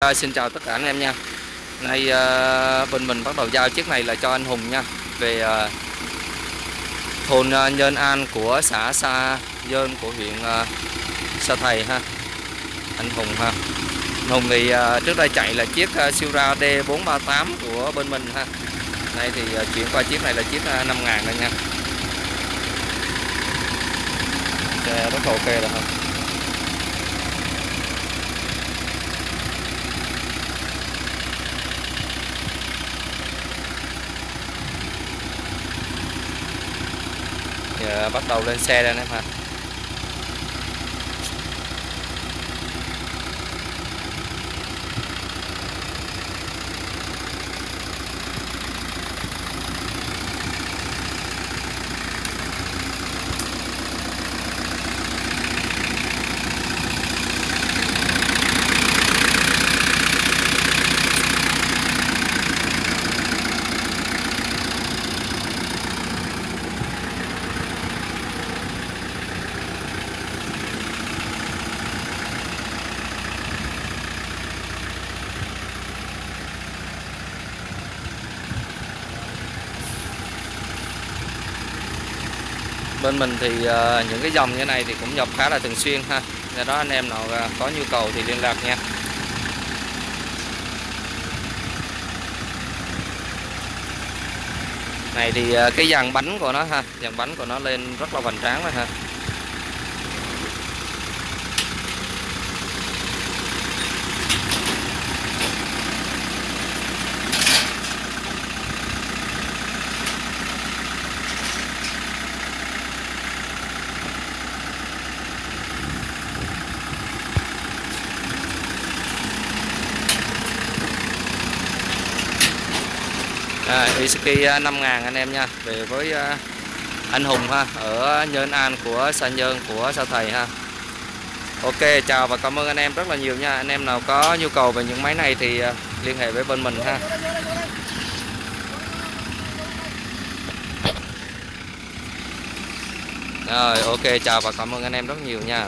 À, xin chào tất cả anh em nha. Nay à, bên mình bắt đầu giao chiếc này là cho anh Hùng nha. Về à, thôn à, Nhơn An của xã Sa Dơn của huyện à, Sa Thầy ha. Anh Hùng ha. Anh Hùng thì à, trước đây chạy là chiếc à, siêu D438 của bên mình ha. Nay thì à, chuyển qua chiếc này là chiếc à, 5 ngàn đây nha. Xe rất là ok rồi ha. Giờ bắt đầu lên xe đây em ha bên mình thì ờ, những cái dòng như này thì cũng nhập khá là thường xuyên ha. Do đó anh em nào ờ, có nhu cầu thì liên lạc nha. Này thì ờ, cái dàn bánh của nó ha, dàn bánh của nó lên rất là hoành tráng rồi ha. À, Isuki 5 à, ngàn anh em nha. Về với à, anh Hùng ha ở Nhơn An của Sa Nhơn của Sa Thầy ha. Ok chào và cảm ơn anh em rất là nhiều nha. Anh em nào có nhu cầu về những máy này thì à, liên hệ với bên mình ha. Rồi ok chào và cảm ơn anh em rất nhiều nha.